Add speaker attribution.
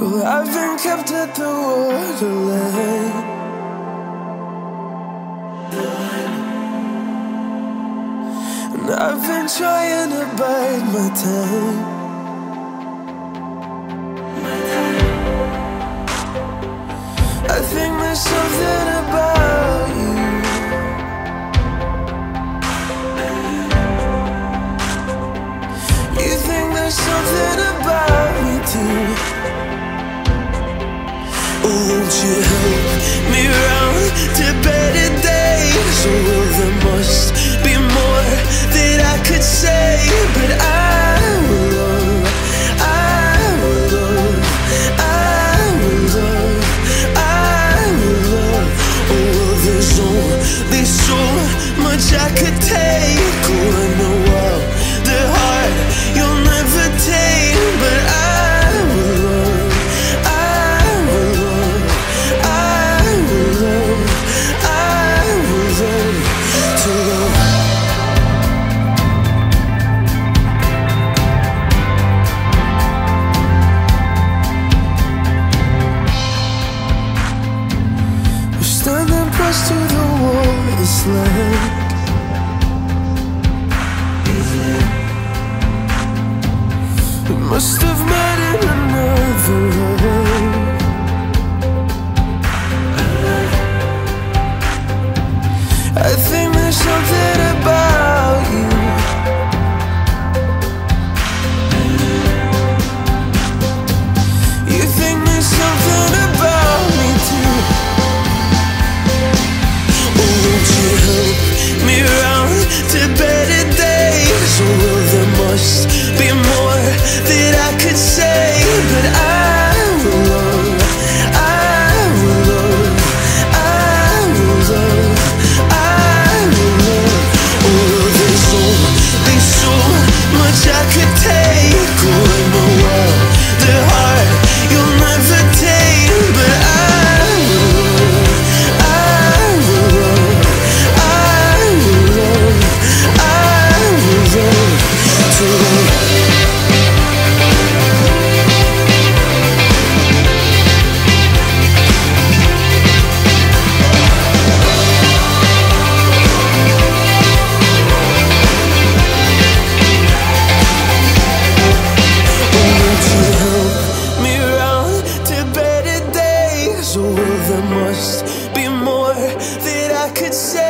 Speaker 1: Well, I've been kept at the waterline. And I've been trying to bide my time. I think there's something I could take on the world, the heart you'll never take, but I will love, I will learn, I will learn, I will learn to love. We're standing pressed to the wall, say